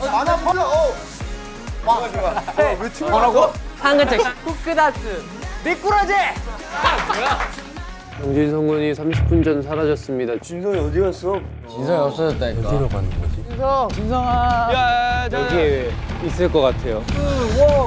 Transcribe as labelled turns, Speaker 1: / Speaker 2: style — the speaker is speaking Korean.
Speaker 1: 안 아파. 어. 좋아 좋아. 어, 왜 춤을 뭐라고?
Speaker 2: 한 글자씩. 쿠크다스. 미꾸라지.
Speaker 3: 정진 성군이 30분 전 사라졌습니다.
Speaker 1: 진성이 어디 갔어?
Speaker 2: 진성이 없어졌다니까.
Speaker 3: 어디로 가는 거지?
Speaker 2: 진성. 진성아.
Speaker 3: 야, 야, 야, 여기 있을 것 같아요.
Speaker 2: 그, 워.